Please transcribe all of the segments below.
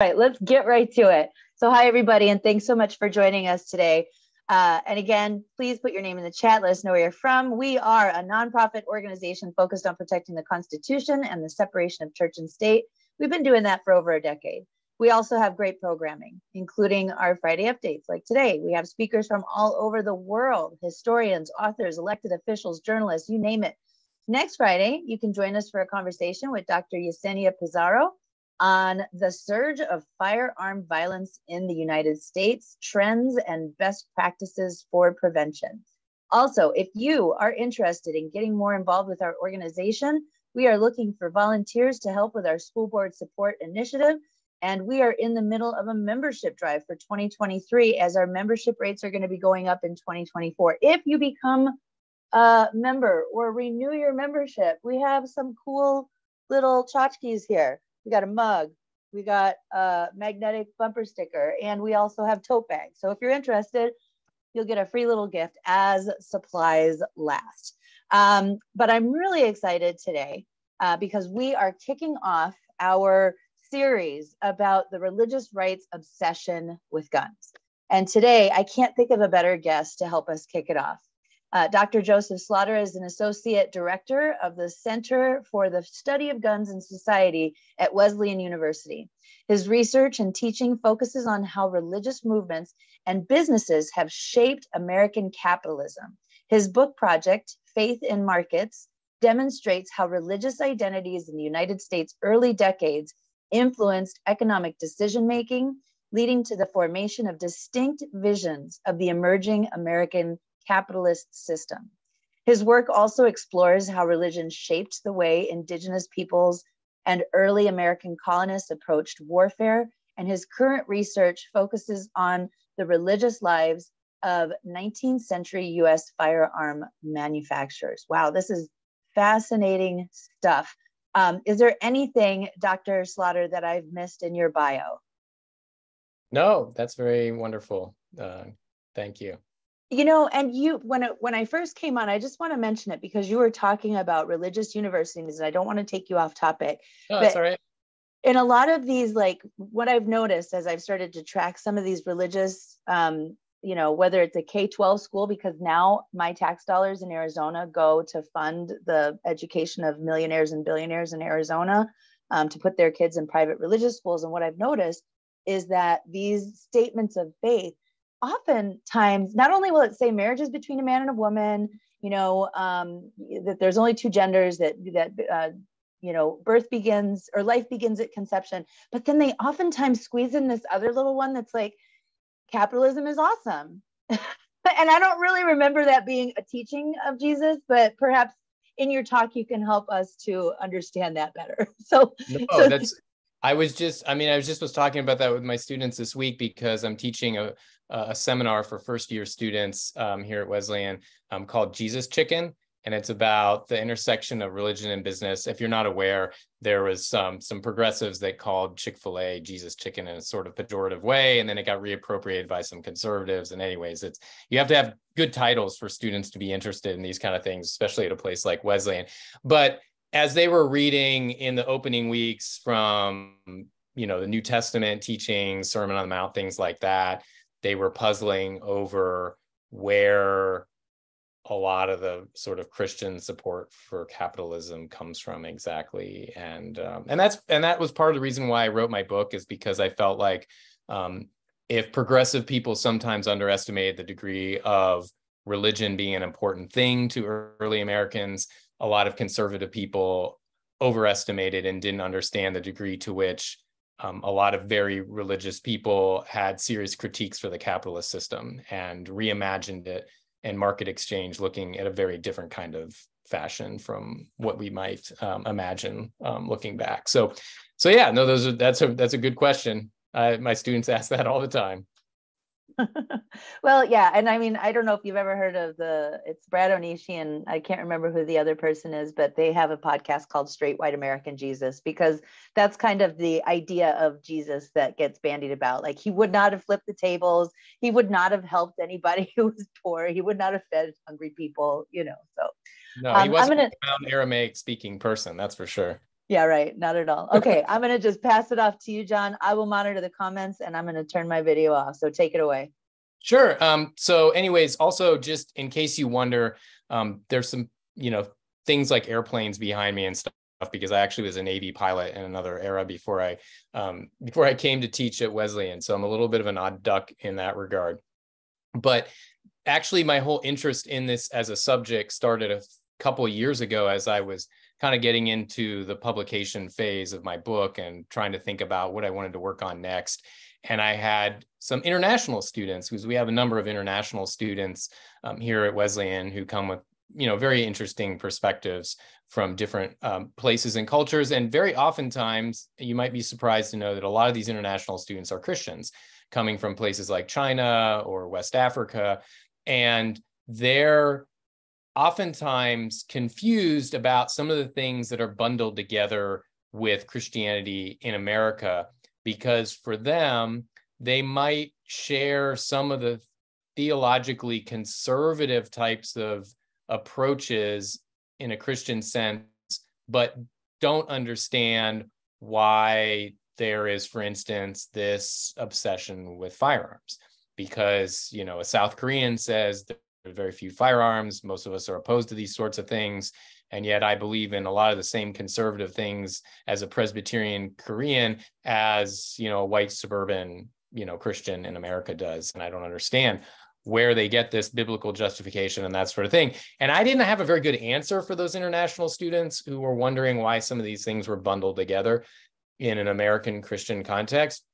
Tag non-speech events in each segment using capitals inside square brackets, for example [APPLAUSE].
right, let's get right to it. So, hi, everybody, and thanks so much for joining us today. Uh, and again, please put your name in the chat. Us know where you're from. We are a nonprofit organization focused on protecting the Constitution and the separation of church and state. We've been doing that for over a decade. We also have great programming, including our Friday updates. Like today, we have speakers from all over the world historians, authors, elected officials, journalists, you name it. Next Friday, you can join us for a conversation with Dr. Yesenia Pizarro on the surge of firearm violence in the United States, trends and best practices for prevention. Also, if you are interested in getting more involved with our organization, we are looking for volunteers to help with our school board support initiative. And we are in the middle of a membership drive for 2023 as our membership rates are going to be going up in 2024. If you become a member or renew your membership, we have some cool little tchotchkes here we got a mug, we got a magnetic bumper sticker, and we also have tote bags. So if you're interested, you'll get a free little gift as supplies last. Um, but I'm really excited today uh, because we are kicking off our series about the religious rights obsession with guns. And today, I can't think of a better guest to help us kick it off. Uh, Dr. Joseph Slaughter is an associate director of the Center for the Study of Guns and Society at Wesleyan University. His research and teaching focuses on how religious movements and businesses have shaped American capitalism. His book project, Faith in Markets, demonstrates how religious identities in the United States' early decades influenced economic decision making, leading to the formation of distinct visions of the emerging American capitalist system. His work also explores how religion shaped the way indigenous peoples and early American colonists approached warfare, and his current research focuses on the religious lives of 19th century US firearm manufacturers. Wow, this is fascinating stuff. Um, is there anything, Dr. Slaughter, that I've missed in your bio? No, that's very wonderful. Uh, thank you you know and you when it, when i first came on i just want to mention it because you were talking about religious universities and i don't want to take you off topic oh, that's all right. in a lot of these like what i've noticed as i've started to track some of these religious um, you know whether it's a k-12 school because now my tax dollars in arizona go to fund the education of millionaires and billionaires in arizona um, to put their kids in private religious schools and what i've noticed is that these statements of faith oftentimes not only will it say marriages between a man and a woman you know um, that there's only two genders that that uh, you know birth begins or life begins at conception but then they oftentimes squeeze in this other little one that's like capitalism is awesome. [LAUGHS] And i don't really remember that being a teaching of jesus but perhaps in your talk you can help us to understand that better. [LAUGHS] So, no, so that's I was just, I mean, I was just was talking about that with my students this week because I'm teaching a, a seminar for first year students um, here at Wesleyan um, called Jesus Chicken. And it's about the intersection of religion and business. If you're not aware, there was some some progressives that called Chick-fil-A Jesus Chicken in a sort of pejorative way, and then it got reappropriated by some conservatives. And anyways, it's you have to have good titles for students to be interested in these kind of things, especially at a place like Wesleyan. But as they were reading in the opening weeks from you know the New Testament teachings, Sermon on the Mount, things like that, they were puzzling over where a lot of the sort of Christian support for capitalism comes from exactly, and um, and that's and that was part of the reason why I wrote my book is because I felt like um, if progressive people sometimes underestimated the degree of religion being an important thing to early Americans, a lot of conservative people overestimated and didn't understand the degree to which um, a lot of very religious people had serious critiques for the capitalist system and reimagined it and market exchange looking at a very different kind of fashion from what we might um, imagine um, looking back. So so yeah no those are that's a that's a good question. My students [LAUGHS] ask that all the time [LAUGHS] well, yeah, and I mean, I don't know if you've ever heard of the it's Brad Onishi and I can't remember who the other person is, but they have a podcast called Straight White American Jesus because that's kind of the idea of Jesus that gets bandied about. Like he would not have flipped the tables, he would not have helped anybody [LAUGHS] who was poor, he would not have fed hungry people, you know. So no, um, he wasn't gonna, an Aramaic speaking person, that's for sure. Yeah, right. Not at all. [LAUGHS] Okay, I'm going to just pass it off to you, John. I will monitor the comments and I'm going to turn my video off. So take it away. Sure. Um, so, anyways, also just in case you wonder, um, there's some, you know, things like airplanes behind me and stuff because I actually was a Navy pilot in another era before I um, before I came to teach at Wesleyan. So I'm a little bit of an odd duck in that regard. But actually, my whole interest in this as a subject started a couple years ago as I was kind of getting into the publication phase of my book and trying to think about what I wanted to work on next. And I had some international students because we have a number of international students um, here at Wesleyan who come with you know very interesting perspectives from different um, places and cultures and very oftentimes you might be surprised to know that a lot of these international students are christians coming from places like china or west africa and they're oftentimes confused about some of the things that are bundled together with Christianity in America, because for them, they might share some of the theologically conservative types of approaches in a Christian sense, but don't understand why there is, for instance, this obsession with firearms. Because, you know, a South Korean says very few firearms. Most of us are opposed to these sorts of things. And yet I believe in a lot of the same conservative things as a Presbyterian Korean as, you know, a white suburban, you know, Christian in America does. And I don't understand where they get this biblical justification and that sort of thing. And I didn't have a very good answer for those international students who were wondering why some of these things were bundled together in an American Christian context.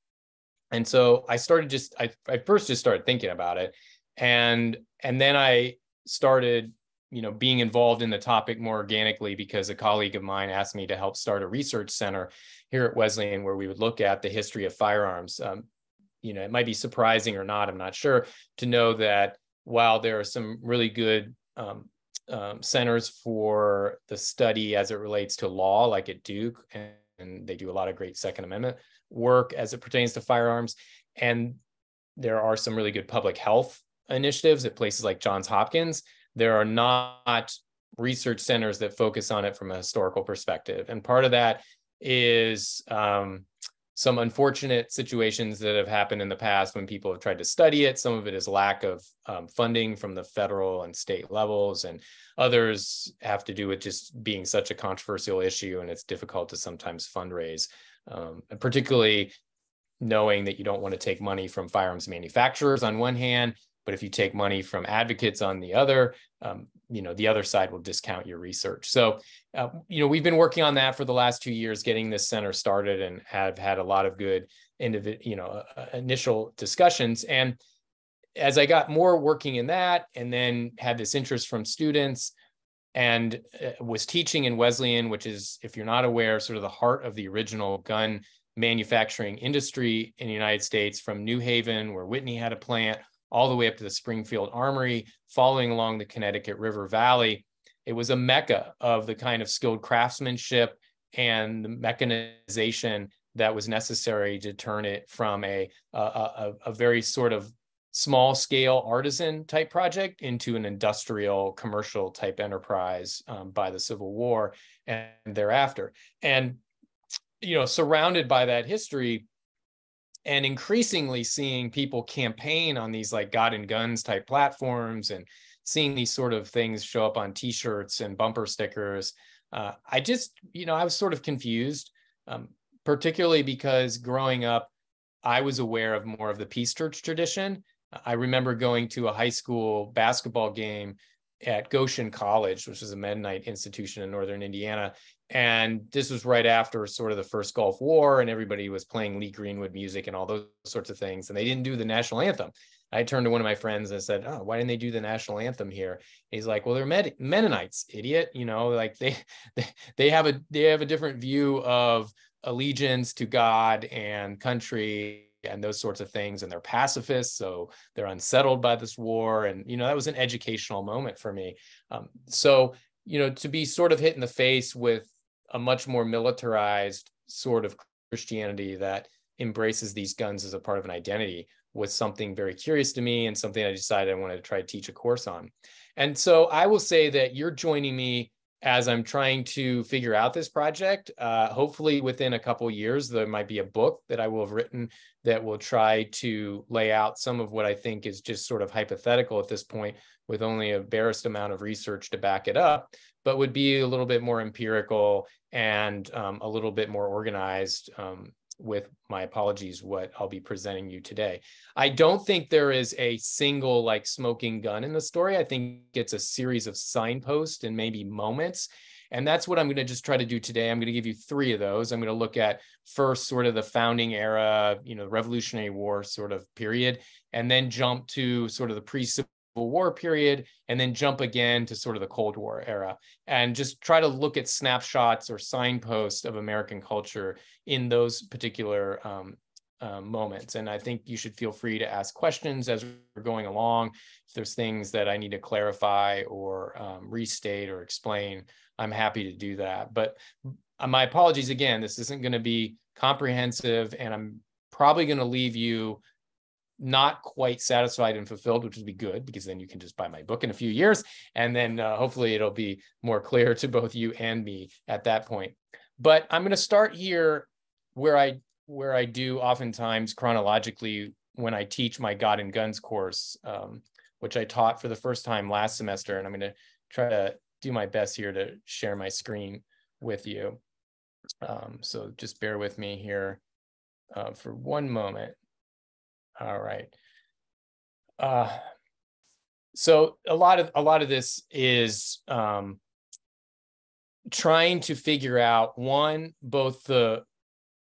And so I started just, I, I first just started thinking about it and and then i started you know being involved in the topic more organically because a colleague of mine asked me to help start a research center here at wesleyan where we would look at the history of firearms. Um, you know it might be surprising or not i'm not sure to know that while there are some really good um, um, centers for the study as it relates to law like at duke and, and they do a lot of great second amendment work as it pertains to firearms and there are some really good public health initiatives at places like Johns Hopkins, there are not research centers that focus on it from a historical perspective. And part of that is um, some unfortunate situations that have happened in the past when people have tried to study it. Some of it is lack of um, funding from the federal and state levels, and others have to do with just being such a controversial issue, and it's difficult to sometimes fundraise. Um, particularly knowing that you don't want to take money from firearms manufacturers on one hand but if you take money from advocates on the other, um, you know, the other side will discount your research. So, uh, you know, we've been working on that for the last two years, getting this center started, and have had a lot of good, individ- you know, uh, uh, initial discussions. And as I got more working in that, and then had this interest from students, and uh, was teaching in Wesleyan, which is, if you're not aware, sort of the heart of the original gun manufacturing industry in the United States, from New Haven, where Whitney had a plant, all the way up to the Springfield Armory, following along the Connecticut River Valley. It was a mecca of the kind of skilled craftsmanship and the mechanization that was necessary to turn it from a, a, a, a very sort of small scale artisan type project into an industrial commercial type enterprise um, by the Civil War and thereafter. And, you know, surrounded by that history, and increasingly seeing people campaign on these like God and Guns type platforms and seeing these sort of things show up on T-shirts and bumper stickers. Uh, I just, you know, I was sort of confused, um, particularly because growing up, I was aware of more of the Peace Church tradition. I remember going to a high school basketball game at Goshen College, which is a Mennonite institution in northern Indiana. And this was right after sort of the first Gulf War, and everybody was playing Lee Greenwood music and all those sorts of things. And they didn't do the national anthem. I turned to one of my friends and said, "Oh, why didn't they do the national anthem here?" He's like, "Well, they're Med- Mennonites, idiot. You know, like they, [LAUGHS] they they have a they have a different view of allegiance to God and country and those sorts of things and they're pacifists so they're unsettled by this war and you know that was an educational moment for me um, so you know to be sort of hit in the face with a much more militarized sort of christianity that embraces these guns as a part of an identity was something very curious to me and something i decided i wanted to try to teach a course on and so i will say that you're joining me as I'm trying to figure out this project. Uh, hopefully, within a couple years, there might be a book that I will have written that will try to lay out some of what I think is just sort of hypothetical at this point, with only a barest amount of research to back it up, but would be a little bit more empirical and um, a little bit more organized um, with my apologies what I'll be presenting you today. I don't think there is a single like smoking gun in the story. I think it's a series of signposts and maybe moments. And that's what I'm going to just try to do today. I'm going to give you three of those. I'm going to look at first sort of the founding era, you know, the Revolutionary War sort of period, and then jump to sort of the pre War period, and then jump again to sort of the Cold War era, and just try to look at snapshots or signposts of American culture in those particular um, uh, moments. And I think you should feel free to ask questions as we're going along. If there's things that I need to clarify or um, restate or explain, I'm happy to do that. But uh, my apologies again, this isn't going to be comprehensive, and I'm probably going to leave you not quite satisfied and fulfilled, which would be good because then you can just buy my book in a few years. And then uh, hopefully it'll be more clear to both you and me at that point. But I'm going to start here where I where I do oftentimes chronologically when I teach my God and Guns course, um, which I taught for the first time last semester. And I'm going to try to do my best here to share my screen with you. Um, so just bear with me here uh, for one moment. All right. Uh, so a lot of a lot of this is um, trying to figure out one both the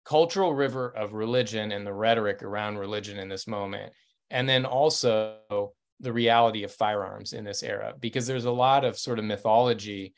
cultural river of religion and the rhetoric around religion in this moment, and then also the reality of firearms in this era because there's a lot of sort of mythology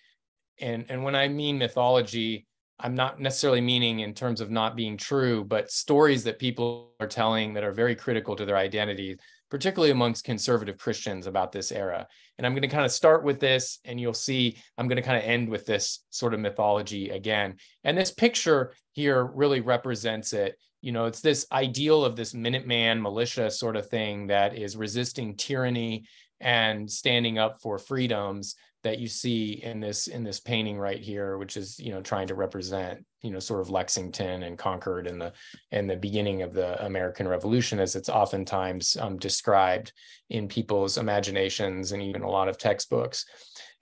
and and when i mean mythology I'm not necessarily meaning in terms of not being true, but stories that people are telling that are very critical to their identity, particularly amongst conservative Christians about this era. And I'm going to kind of start with this, and you'll see I'm going to kind of end with this sort of mythology again. And this picture here really represents it. You know, it's this ideal of this Minuteman militia sort of thing that is resisting tyranny and standing up for freedoms that you see in this in this painting right here, which is you know trying to represent you know sort of Lexington and Concord in the in the beginning of the American Revolution, as it's oftentimes um, described in people's imaginations and even a lot of textbooks.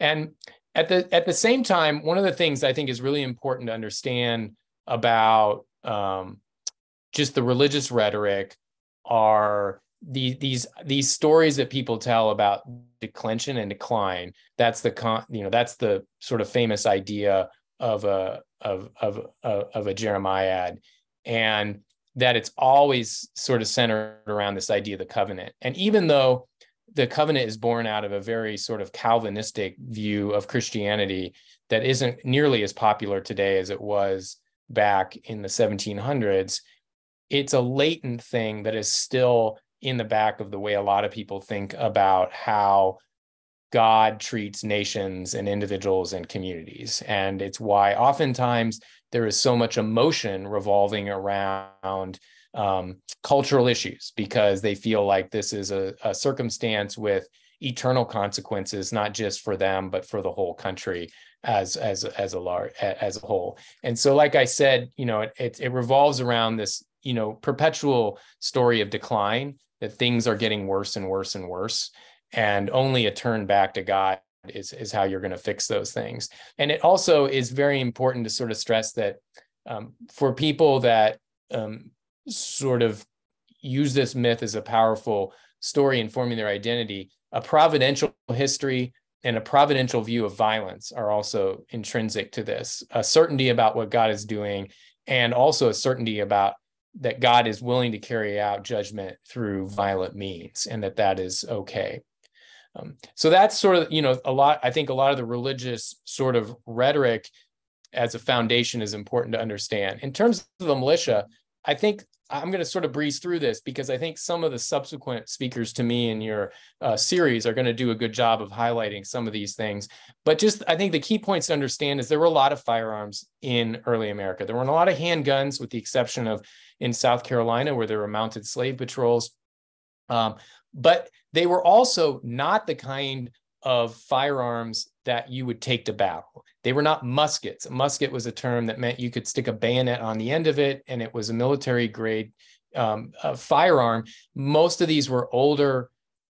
And at the at the same time, one of the things I think is really important to understand about um, just the religious rhetoric are these these these stories that people tell about declension and decline. That's the con you know that's the sort of famous idea of a of of uh, of a jeremiad and that it's always sort of centered around this idea of the covenant. And even though the covenant is born out of a very sort of calvinistic view of christianity that isn't nearly as popular today as it was back in the 1700s it's a latent thing that is still in the back of the way a lot of people think about how God treats nations and individuals and communities. And it's why oftentimes there is so much emotion revolving around um, cultural issues because they feel like this is a, a, circumstance with eternal consequences, not just for them, but for the whole country as as as a large as a whole. And so, like I said, you know, it, it revolves around this, you know, perpetual story of decline that things are getting worse and worse and worse and only a turn back to god is is how you're going to fix those things. And it also is very important to sort of stress that um, for people that um, sort of use this myth as a powerful story in forming their identity a providential history and a providential view of violence are also intrinsic to this. A certainty about what god is doing and also a certainty about that God is willing to carry out judgment through violent means and that that is okay. Um, so that's sort of, you know, a lot, I think a lot of the religious sort of rhetoric as a foundation is important to understand. In terms of the militia, I think I'm going to sort of breeze through this because I think some of the subsequent speakers to me in your uh, series are going to do a good job of highlighting some of these things. But just I think the key points to understand is there were a lot of firearms in early America. There weren't a lot of handguns, with the exception of in South Carolina, where there were mounted slave patrols. Um, but they were also not the kind of firearms that you would take to battle. They were not muskets. A musket was a term that meant you could stick a bayonet on the end of it, and it was a military grade um, firearm. Most of these were older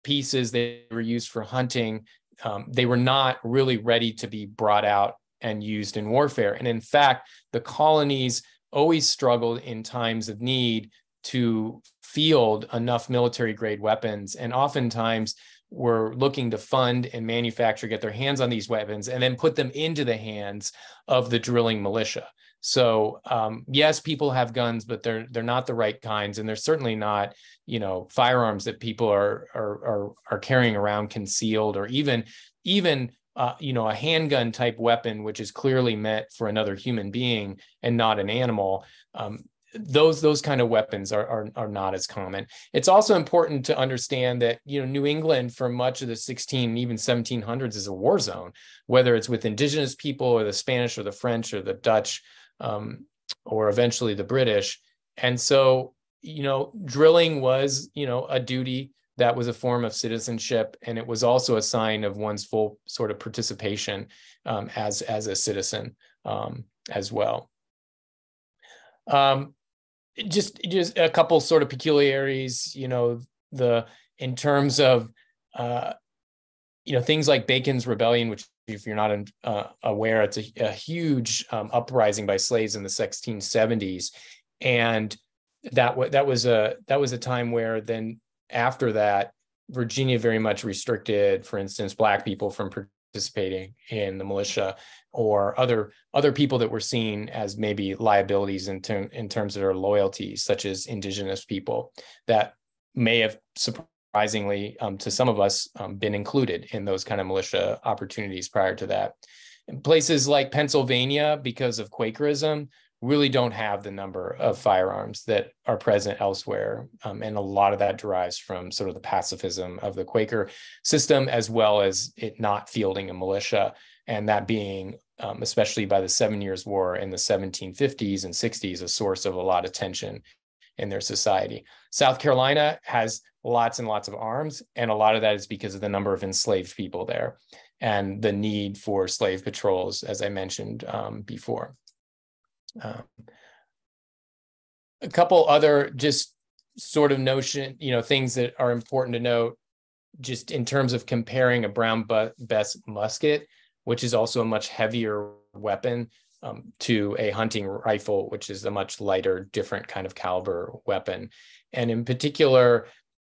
pieces. They were used for hunting. Um, they were not really ready to be brought out and used in warfare. And in fact, the colonies always struggled in times of need to field enough military grade weapons. And oftentimes were looking to fund and manufacture, get their hands on these weapons, and then put them into the hands of the drilling militia. So um, yes, people have guns, but they're they're not the right kinds, and they're certainly not you know firearms that people are are are, are carrying around concealed, or even even uh, you know a handgun type weapon, which is clearly meant for another human being and not an animal. Um, those those kind of weapons are, are are not as common. It's also important to understand that you know New England for much of the 16 even 1700s is a war zone, whether it's with indigenous people or the Spanish or the French or the Dutch um, or eventually the British. And so you know drilling was you know a duty that was a form of citizenship and it was also a sign of one's full sort of participation um, as as a citizen um, as well. Um, just just a couple sort of peculiarities you know the in terms of uh you know things like bacon's rebellion which if you're not uh, aware it's a, a huge um, uprising by slaves in the 1670s and that w- that was a that was a time where then after that virginia very much restricted for instance black people from participating in the militia or other other people that were seen as maybe liabilities in, ter- in terms of their loyalties, such as indigenous people that may have surprisingly um, to some of us um, been included in those kind of militia opportunities prior to that. In places like Pennsylvania, because of Quakerism, really don't have the number of firearms that are present elsewhere. Um, and a lot of that derives from sort of the pacifism of the Quaker system, as well as it not fielding a militia and that being um, especially by the Seven Years' War in the 1750s and 60s, a source of a lot of tension in their society. South Carolina has lots and lots of arms, and a lot of that is because of the number of enslaved people there and the need for slave patrols, as I mentioned um, before. Um, a couple other just sort of notion, you know, things that are important to note, just in terms of comparing a Brown Bess musket which is also a much heavier weapon um, to a hunting rifle, which is a much lighter, different kind of caliber weapon. And in particular,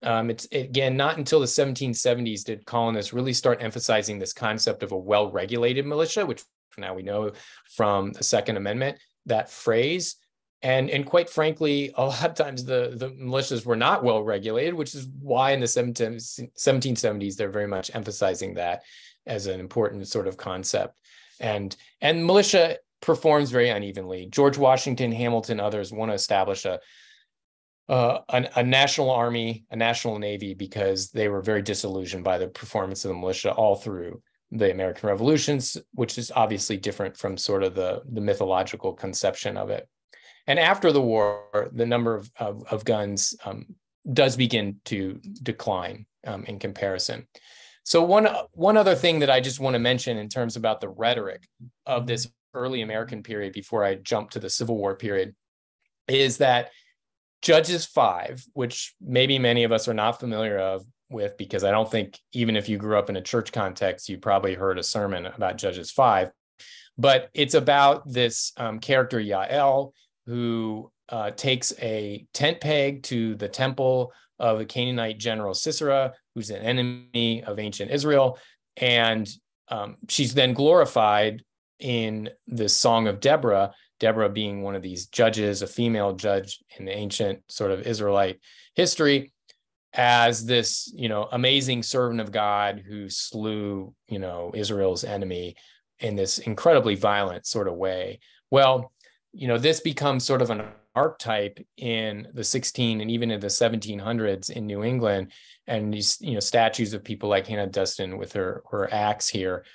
um, it's again not until the 1770s did colonists really start emphasizing this concept of a well-regulated militia, which now we know from the Second Amendment. That phrase, and and quite frankly, a lot of times the the militias were not well regulated, which is why in the 1770s they're very much emphasizing that as an important sort of concept. And and militia performs very unevenly. George Washington, Hamilton, others want to establish a uh, a, a, national army, a national navy, because they were very disillusioned by the performance of the militia all through the American Revolutions, which is obviously different from sort of the, the mythological conception of it. And after the war, the number of, of, of guns um, does begin to decline um, in comparison. So one one other thing that I just want to mention in terms about the rhetoric of this early American period before I jump to the Civil War period is that Judges 5, which maybe many of us are not familiar of with because I don't think even if you grew up in a church context you probably heard a sermon about Judges 5, but it's about this um, character Yael who uh, takes a tent peg to the temple of the Canaanite general Sisera, who's an enemy of ancient Israel. And um, she's then glorified in the Song of Deborah, Deborah being one of these judges, a female judge in the ancient sort of Israelite history, as this, you know, amazing servant of God who slew, you know, Israel's enemy in this incredibly violent sort of way. Well, you know, this becomes sort of an archetype in the 16 and even in the 1700s in New England. And these, you know, statues of people like Hannah Duston with her her axe here,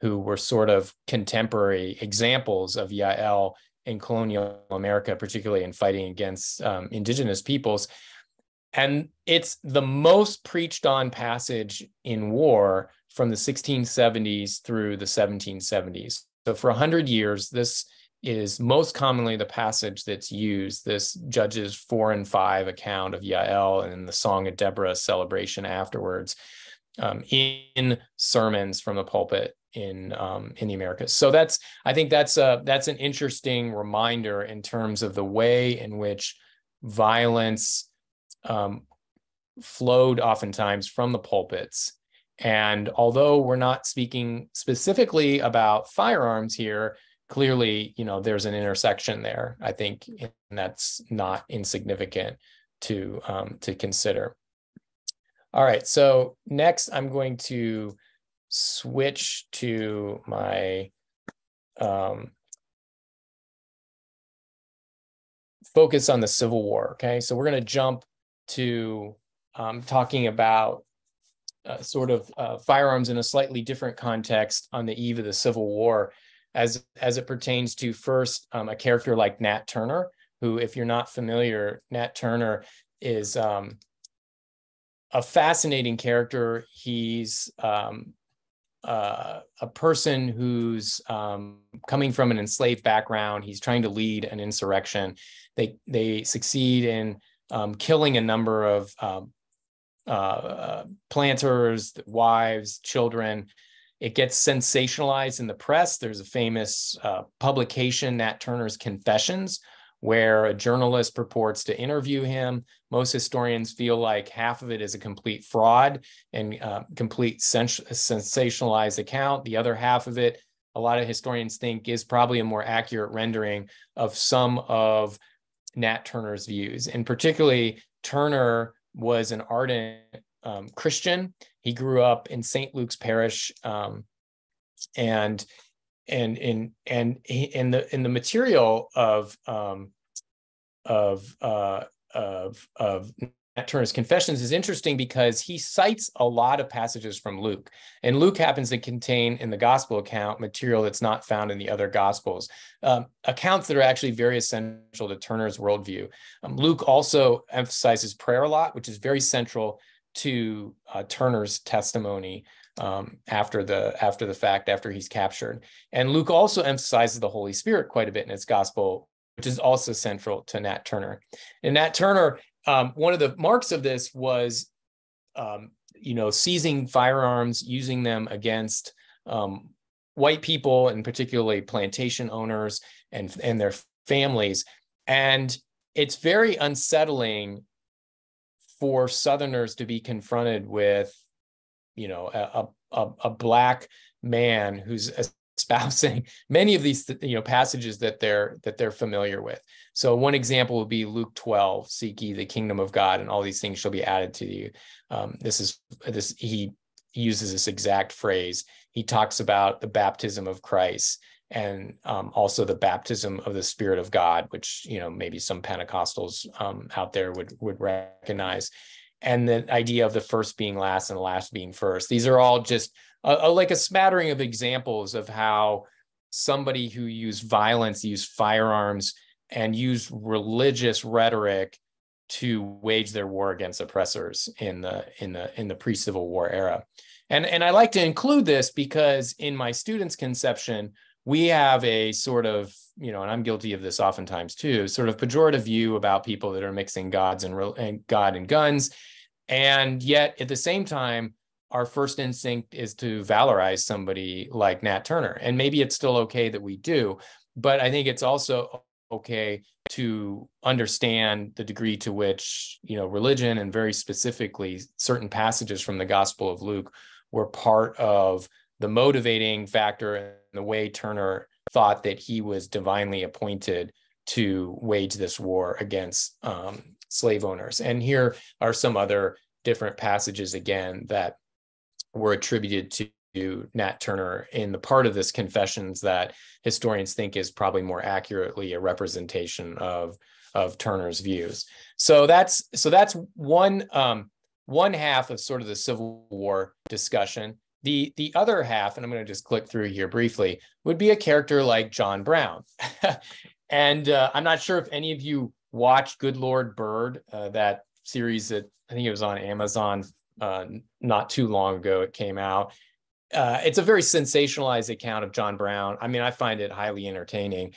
who were sort of contemporary examples of Yael in colonial America, particularly in fighting against um, indigenous peoples. And it's the most preached on passage in war from the 1670s through the 1770s. So for 100 years, this is most commonly the passage that's used, this Judges 4 and 5 account of Yael and the Song of Deborah celebration afterwards um, in sermons from the pulpit in um, in the Americas. So that's I think that's a that's an interesting reminder in terms of the way in which violence um, flowed oftentimes from the pulpits. And although we're not speaking specifically about firearms here, clearly, you know, there's an intersection there. I think and that's not insignificant to um, to consider. All right, so next I'm going to switch to my um, focus on the Civil War. Okay, so we're going to jump to um, talking about uh, sort of uh, firearms in a slightly different context on the eve of the Civil War, as as it pertains to first um, a character like Nat Turner, who, if you're not familiar, Nat Turner is um, a fascinating character. He's um, uh, a person who's um, coming from an enslaved background. He's trying to lead an insurrection. They they succeed in um, killing a number of um, uh, planters, wives, children. It gets sensationalized in the press. There's a famous uh, publication, Nat Turner's Confessions, where a journalist purports to interview him. Most historians feel like half of it is a complete fraud and uh, complete sens- sensationalized account. The other half of it, a lot of historians think, is probably a more accurate rendering of some of Nat Turner's views. And particularly, Turner was an ardent um, Christian. He grew up in St. Luke's Parish, um, and and in and in the in the material of um, of uh, of of Nat Turner's Confessions is interesting because he cites a lot of passages from Luke, and Luke happens to contain in the Gospel account material that's not found in the other Gospels, um, accounts that are actually very essential to Turner's worldview. Um, Luke also emphasizes prayer a lot, which is very central to uh, Turner's testimony um, after the after the fact, after he's captured. And Luke also emphasizes the Holy Spirit quite a bit in his gospel, which is also central to Nat Turner. And Nat Turner, um, one of the marks of this was, um, you know, seizing firearms, using them against um, white people, and particularly plantation owners and and their families. And it's very unsettling for Southerners to be confronted with you know a, a, a black man who's [LAUGHS] espousing many of these you know passages that they're that they're familiar with. So one example would be luke 12 seek ye the kingdom of god and all these things shall be added to you. Um, this is this he uses this exact phrase. He talks about the baptism of christ and um, also the baptism of the spirit of god which you know maybe some pentecostals um, out there would would recognize and the idea of the first being last and the last being first. These are all just a, a, like a smattering of examples of how somebody who used violence, used firearms, and used religious rhetoric to wage their war against oppressors in the in the in the pre-civil war era. And and I like to include this because in my students' conception, we have a sort of you know, and I'm guilty of this oftentimes too, sort of pejorative view about people that are mixing gods and, and God and guns. And yet at the same time, our first instinct is to valorize somebody like Nat Turner. And maybe it's still okay that we do, but I think it's also okay to understand the degree to which, you know, religion and very specifically certain passages from the Gospel of Luke were part of the motivating factor the way Turner thought that he was divinely appointed to wage this war against um, slave owners. And here are some other different passages again that were attributed to Nat Turner in the part of this confessions that historians think is probably more accurately a representation of of Turner's views. So that's so that's one um, one half of sort of the Civil War discussion. The the other half, and I'm going to just click through here briefly, would be a character like John Brown. [LAUGHS] and uh, I'm not sure if any of you watched Good Lord Bird, uh, that series that I think it was on Amazon uh, not too long ago. It came out, uh, it's a very sensationalized account of John Brown. I mean, I find it highly entertaining.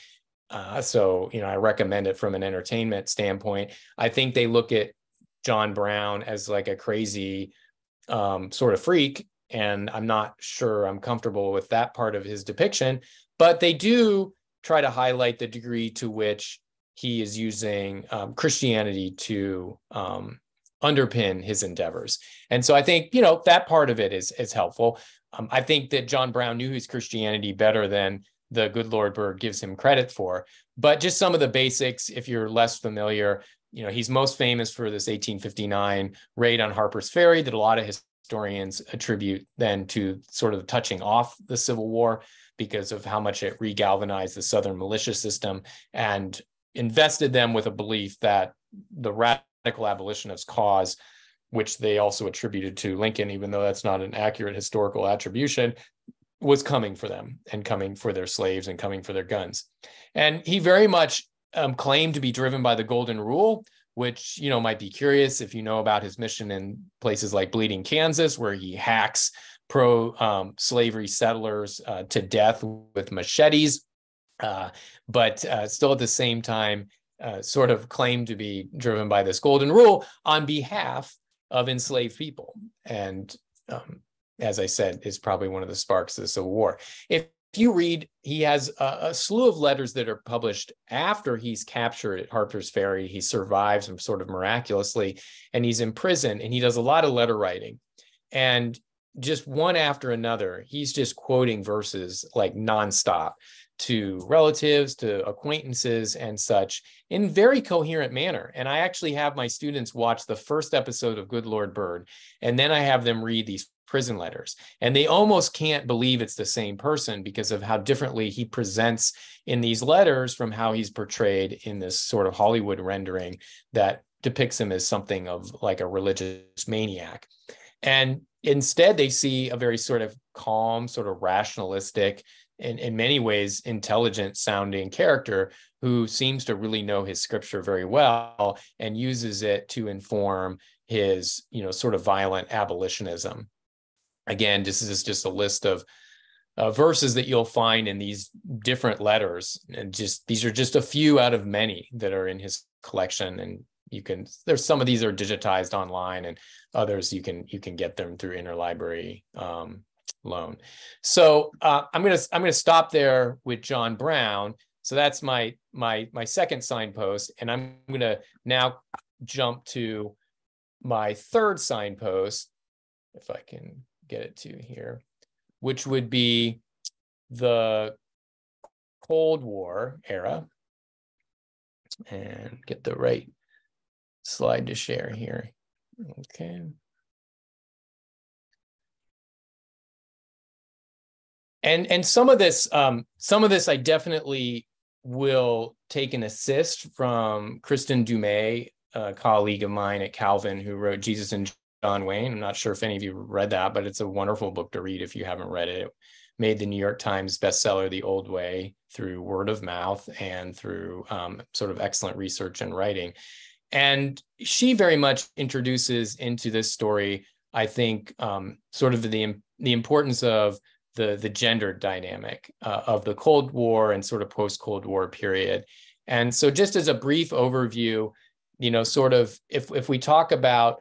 Uh, so, you know, I recommend it from an entertainment standpoint. I think they look at John Brown as like a crazy um, sort of freak. And I'm not sure I'm comfortable with that part of his depiction, but they do try to highlight the degree to which he is using um, Christianity to um, underpin his endeavors. And so I think, you know, that part of it is, is helpful. Um, I think that John Brown knew his Christianity better than the good Lord Bird gives him credit for. But just some of the basics, if you're less familiar, you know, he's most famous for this 1859 raid on Harper's Ferry that a lot of historians attribute then to sort of touching off the Civil War because of how much it regalvanized the Southern militia system and invested them with a belief that the radical abolitionist cause which they also attributed to Lincoln, even though that's not an accurate historical attribution, was coming for them and coming for their slaves and coming for their guns. And he very much um, claimed to be driven by the Golden Rule, which you know might be curious if you know about his mission in places like Bleeding, Kansas, where he hacks pro um, slavery settlers uh, to death with machetes. Uh, but uh, still at the same time, uh, sort of claimed to be driven by this golden rule on behalf of enslaved people. And um, as I said, is probably one of the sparks of the Civil War. If you read, he has a, a, slew of letters that are published after he's captured at Harper's Ferry. He survives sort of miraculously, and he's in prison, and he does a lot of letter writing. And just one after another, he's just quoting verses like nonstop to relatives, to acquaintances, and such in very coherent manner. And I actually have my students watch the first episode of Good Lord Bird, and then I have them read these prison letters. And they almost can't believe it's the same person because of how differently he presents in these letters from how he's portrayed in this sort of Hollywood rendering that depicts him as something of like a religious maniac. And instead, they see a very sort of calm, sort of rationalistic, and in many ways intelligent sounding character who seems to really know his scripture very well and uses it to inform his you know sort of violent abolitionism again this is just a list of uh, verses that you'll find in these different letters and just these are just a few out of many that are in his collection and you can there's some of these are digitized online and others you can you can get them through interlibrary um, loan. So uh, I'm gonna I'm gonna stop there with John Brown. So that's my my my second signpost, and I'm gonna now jump to my third signpost, if I can get it to here, which would be the Cold War era, and get the right slide to share here. Okay. and and some of this um, some of this i definitely will take an assist from Kristin Du Mez a colleague of mine at calvin who wrote jesus and john wayne. I'm not sure if any of you read that but it's a wonderful book to read if you haven't read it. It made the new york times bestseller the old way through word of mouth and through um, sort of excellent research and writing. And she very much introduces into this story i think um, sort of the the importance of the the gender dynamic uh, of the Cold War and sort of post Cold War period. And so, just as a brief overview, you know, sort of if if we talk about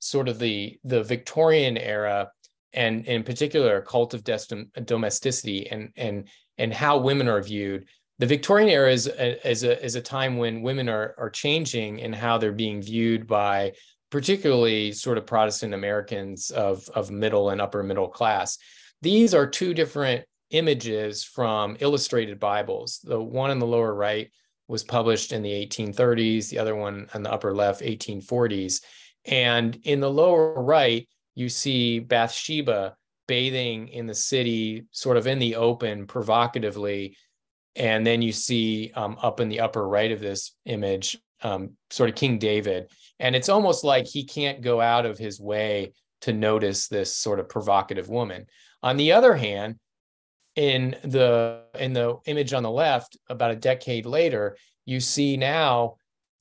sort of the the Victorian era and in particular a cult of domesticity and and and how women are viewed the victorian era is a, is a is a time when women are are changing in how they're being viewed by particularly sort of protestant americans of of middle and upper middle class these are two different images from illustrated Bibles. The one in the lower right was published in the 1830s, the other one on the upper left, 1840s. And in the lower right, you see Bathsheba bathing in the city, sort of in the open, provocatively. And then you see um, up in the upper right of this image, um, sort of King David. And it's almost like he can't go out of his way to notice this sort of provocative woman. On the other hand, in the in the image on the left, about a decade later, you see now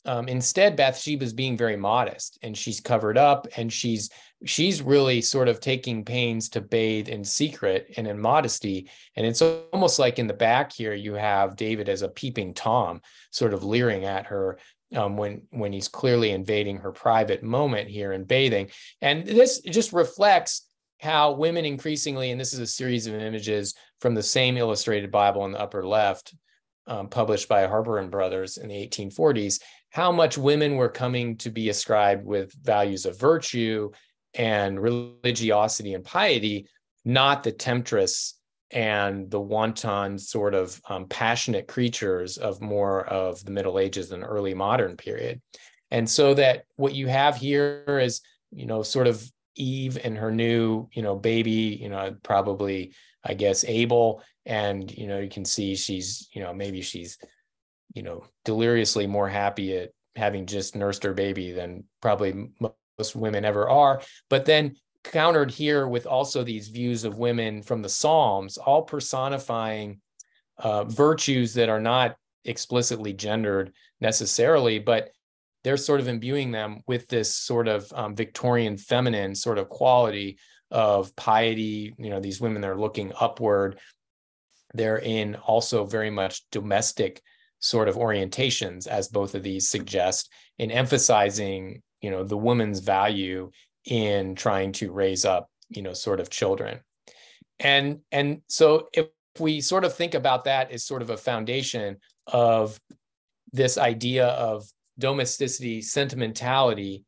um, instead Bathsheba is being very modest and she's covered up and she's she's really sort of taking pains to bathe in secret and in modesty. And it's almost like in the back here, you have David as a peeping Tom, sort of leering at her um, when when he's clearly invading her private moment here and bathing. And this just reflects how women increasingly, and this is a series of images from the same illustrated Bible in the upper left, um, published by Harper and Brothers in the 1840s, how much women were coming to be ascribed with values of virtue and religiosity and piety, not the temptress and the wanton sort of um, passionate creatures of more of the Middle Ages and early modern period. And so that what you have here is, you know, sort of Eve and her new, you know, baby, you know, probably, I guess, Abel. And, you know, you can see she's, you know, maybe she's, you know, deliriously more happy at having just nursed her baby than probably most women ever are. But then countered here with also these views of women from the Psalms, all personifying uh, virtues that are not explicitly gendered necessarily, but they're sort of imbuing them with this sort of um, Victorian feminine sort of quality of piety. You know, these women are looking upward. They're in also very much domestic sort of orientations, as both of these suggest, in emphasizing, you know, the woman's value in trying to raise up you know sort of children. And and so if we sort of think about that as sort of a foundation of this idea of domesticity sentimentality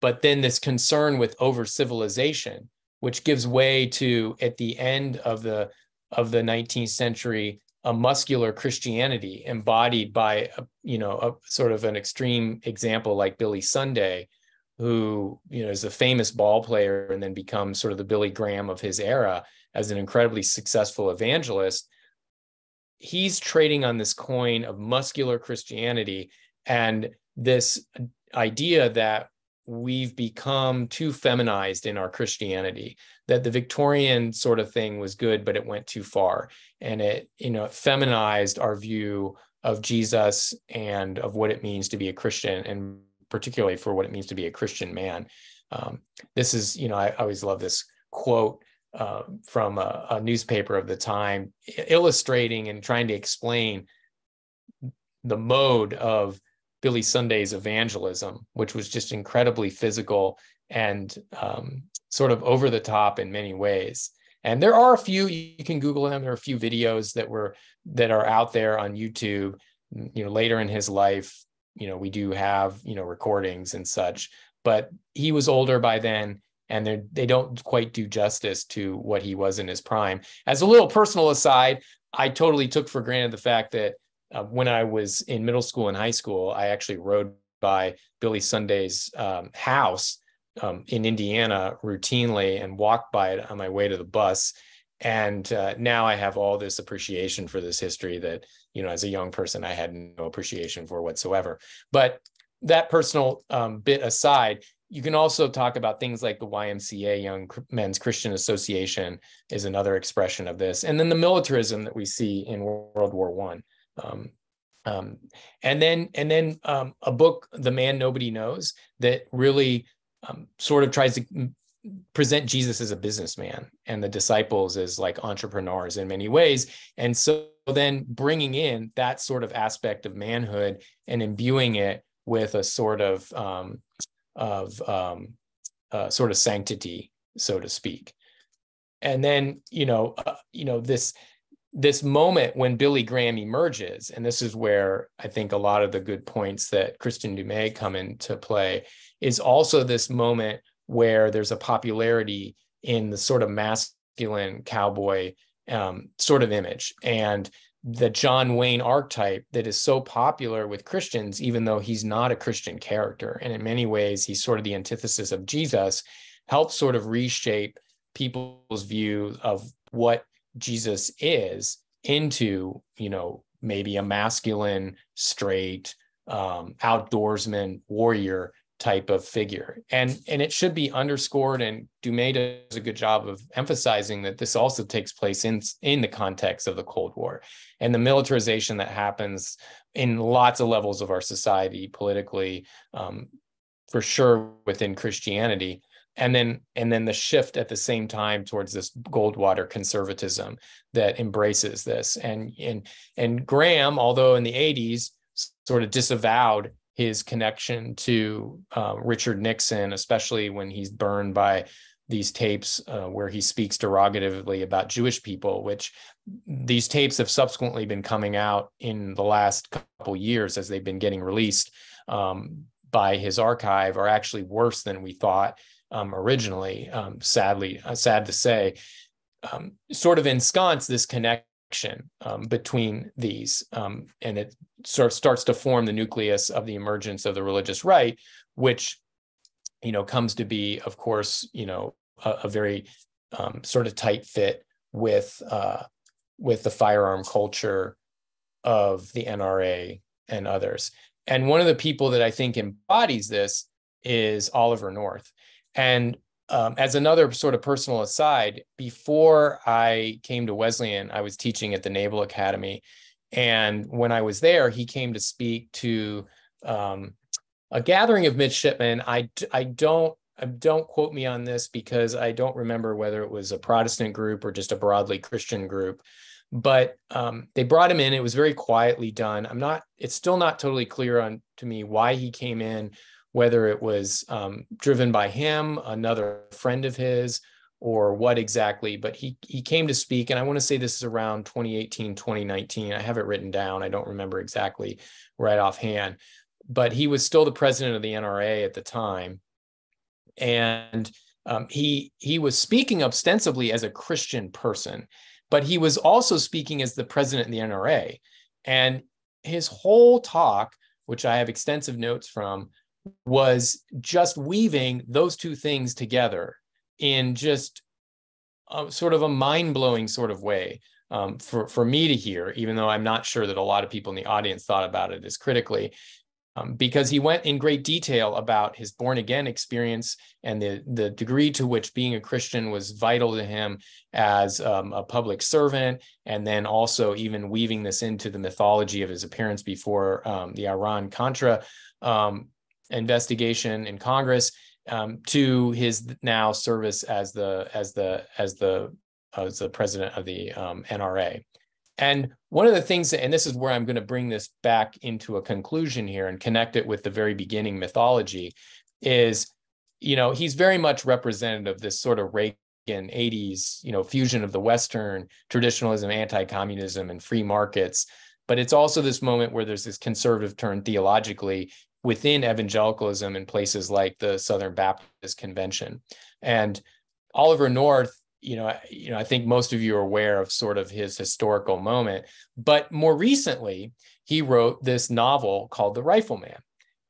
but then this concern with over civilization which gives way to at the end of the of the 19th century a muscular christianity embodied by a, you know a sort of an extreme example like billy sunday who you know is a famous ball player and then becomes sort of the Billy Graham of his era as an incredibly successful evangelist, he's trading on this coin of muscular Christianity and this idea that we've become too feminized in our Christianity, that the Victorian sort of thing was good, but it went too far. And it, you know, feminized our view of Jesus and of what it means to be a Christian and particularly for what it means to be a Christian man. Um, this is, you know, I, I, always love this quote uh, from a, a, newspaper of the time, illustrating and trying to explain the mode of Billy Sunday's evangelism, which was just incredibly physical and um, sort of over the top in many ways. And there are a few you can Google them. There are a few videos that were that are out there on YouTube. You know, later in his life, you know we do have you know recordings and such but he was older by then and they they don't quite do justice to what he was in his prime as a little personal aside i totally took for granted the fact that uh, when i was in middle school and high school i actually rode by billy sunday's um, house um, in indiana routinely and walked by it on my way to the bus. And uh, now i have all this appreciation for this history that you know as a young person i had no appreciation for whatsoever. But that personal um, bit aside you can also talk about things like the ymca young men's christian association is another expression of this and then the militarism that we see in world war one um, um, and then and then um, a book the man nobody knows that really um, sort of tries to present Jesus as a businessman and the disciples as like entrepreneurs in many ways. And so then bringing in that sort of aspect of manhood and imbuing it with a sort of um, of um, uh, sort of sanctity, so to speak. And then you know, uh, you know this this moment when Billy Graham emerges, and this is where I think a lot of the good points that Kristin Du Mez come into play, is also this moment where there's a popularity in the sort of masculine cowboy um, sort of image and the John Wayne archetype that is so popular with Christians, even though he's not a Christian character. And in many ways, he's sort of the antithesis of Jesus, helps sort of reshape people's view of what Jesus is into, you know, maybe a masculine, straight, um, outdoorsman warrior type of figure. And and it should be underscored and Du Mez does a good job of emphasizing that this also takes place in in the context of the Cold War and the militarization that happens in lots of levels of our society politically um, for sure within Christianity and then and then the shift at the same time towards this goldwater conservatism that embraces this. And and and graham although in the 80s sort of disavowed his connection to uh, richard nixon especially when he's burned by these tapes uh, where he speaks derogatively about jewish people which these tapes have subsequently been coming out in the last couple years as they've been getting released um, by his archive are actually worse than we thought um, originally. Um, sadly, uh, sad to say, um, sort of ensconce this connection um, between these, um, and it sort of starts to form the nucleus of the emergence of the religious right, which you know comes to be, of course, you know a, a very um, sort of tight fit with uh, with the firearm culture of the NRA and others. And one of the people that I think embodies this is Oliver North. And um, as another sort of personal aside, before I came to Wesleyan, I was teaching at the Naval Academy. And when I was there, he came to speak to um, a gathering of midshipmen. I, I don't don't quote me on this because I don't remember whether it was a Protestant group or just a broadly Christian group but um, they brought him in. It was very quietly done. I'm not. It's still not totally clear on to me why he came in, whether it was um, driven by him, another friend of his, or what exactly. But he he came to speak, and I want to say this is around 2018, 2019. I have it written down. I don't remember exactly right offhand, but he was still the president of the NRA at the time, and um, he he was speaking ostensibly as a Christian person but he was also speaking as the president of the NRA. And his whole talk, which I have extensive notes from, was just weaving those two things together in just a, sort of a mind blowing sort of way um, for, for me to hear, even though I'm not sure that a lot of people in the audience thought about it as critically um, because he went in great detail about his born again experience and the, the degree to which being a Christian was vital to him as um, a public servant, and then also even weaving this into the mythology of his appearance before um, the Iran Contra um, investigation in Congress. Um, to his now service as the as the as the as the president of the um, NRA. And one of the things, and this is where I'm going to bring this back into a conclusion here and connect it with the very beginning mythology, is, you know, he's very much representative of this sort of Reagan 80s, you know, fusion of the Western traditionalism, anti-communism, and free markets. But it's also this moment where there's this conservative turn theologically within evangelicalism in places like the Southern Baptist Convention. And Oliver North you know, you know, I think most of you are aware of sort of his historical moment. But more recently, he wrote this novel called The Rifleman,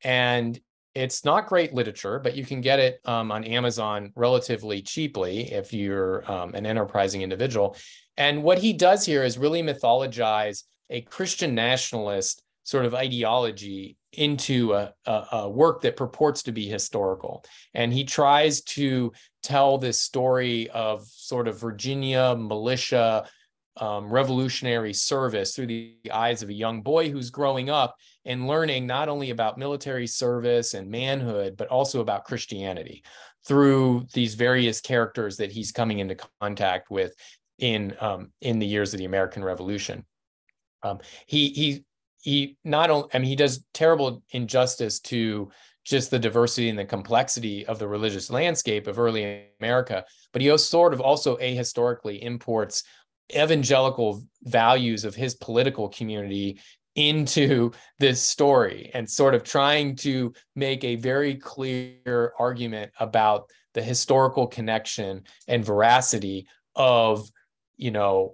and it's not great literature, but you can get it um, on Amazon relatively cheaply if you're um, an enterprising individual. And what he does here is really mythologize a Christian nationalist sort of ideology into a, a, a, work that purports to be historical. And he tries to tell this story of sort of Virginia militia um, revolutionary service through the eyes of a young boy who's growing up and learning not only about military service and manhood, but also about Christianity through these various characters that he's coming into contact with in um, in the years of the American Revolution. Um, he he he not only I mean he does terrible injustice to just the diversity and the complexity of the religious landscape of early America, but he also sort of also ahistorically imports evangelical values of his political community into this story and sort of trying to make a very clear argument about the historical connection and veracity of you know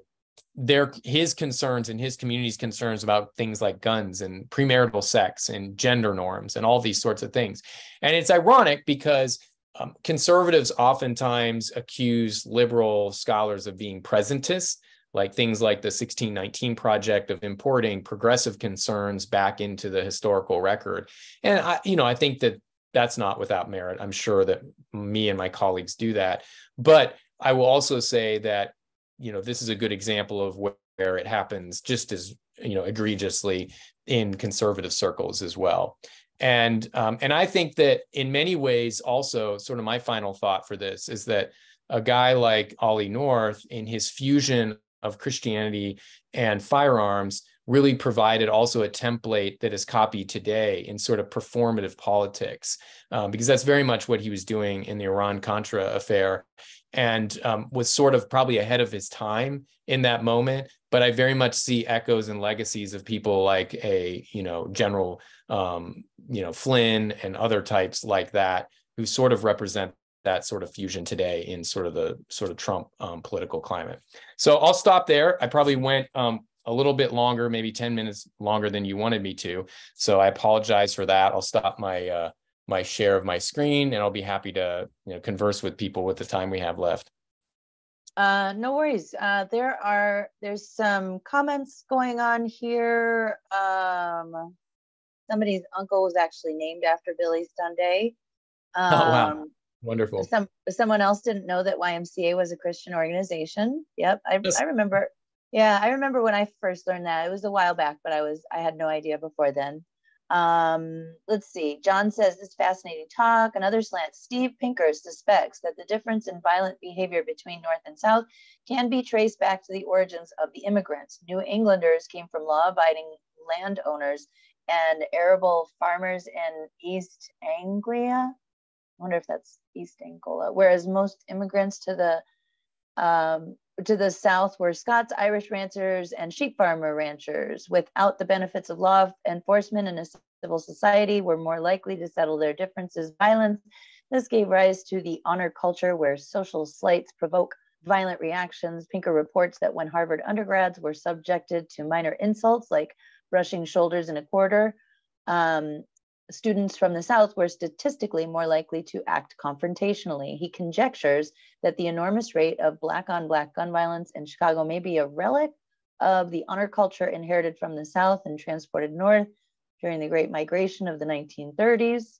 their his concerns and his community's concerns about things like guns and premarital sex and gender norms and all these sorts of things. And it's ironic because um, conservatives oftentimes accuse liberal scholars of being presentists, like things like the 1619 project of importing progressive concerns back into the historical record. And I, you know, I think that that's not without merit. I'm sure that me and my colleagues do that. But I will also say that you know this is a good example of where it happens just as you know egregiously in conservative circles as well. And um, and I think that in many ways, also sort of my final thought for this is that a guy like Ollie North, in his fusion of Christianity and firearms, really provided also a template that is copied today in sort of performative politics, um, because that's very much what he was doing in the Iran Contra affair, and um, was sort of probably ahead of his time in that moment. But I very much see echoes and legacies of people like a you know General um, you know Flynn and other types like that who sort of represent that sort of fusion today in sort of the sort of Trump um, political climate. So I'll stop there. I probably went um, a little bit longer, maybe 10 minutes longer than you wanted me to. So I apologize for that. I'll stop my uh, my share of my screen and I'll be happy to you know converse with people with the time we have left. Uh, no worries. Uh, there are there's some comments going on here. Um, somebody's uncle was actually named after Billy Sunday. Um, oh wow, um, wonderful. Some someone else didn't know that YMCA was a Christian organization. Yep, I, yes. I remember. Yeah, I remember when I first learned that. It was a while back, but I was I had no idea before then. Um, let's see. John says this fascinating talk. Another slant. Steve Pinker suspects that the difference in violent behavior between North and South can be traced back to the origins of the immigrants. New Englanders came from law-abiding landowners and arable farmers in East Anglia. I wonder if that's East Angola. Whereas most immigrants to the um, to the south were Scots, Irish ranchers, and sheep farmer ranchers. Without the benefits of law enforcement and a civil society, were more likely to settle their differences. Violence. This gave rise to the honor culture, where social slights provoke violent reactions. Pinker reports that when Harvard undergrads were subjected to minor insults like brushing shoulders in a quarter, um, students from the South were statistically more likely to act confrontationally. He conjectures that the enormous rate of Black on Black gun violence in Chicago may be a relic of the honor culture inherited from the South and transported north during the Great Migration of the 1930s.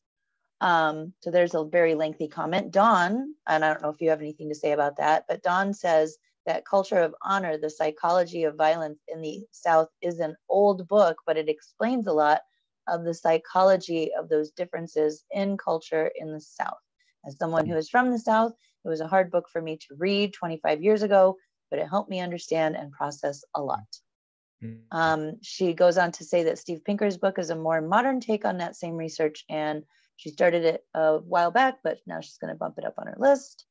Um, so there's a very lengthy comment. Don, and I don't know if you have anything to say about that, but Don says that Culture of Honor, the psychology of violence in the South, is an old book, but it explains a lot of the psychology of those differences in culture in the South. As someone who is from the South, it was a hard book for me to read 25 years ago, but it helped me understand and process a lot. Mm-hmm. Um, she goes on to say that Steve Pinker's book is a more modern take on that same research, and she started it a while back, but now she's going to bump it up on her list.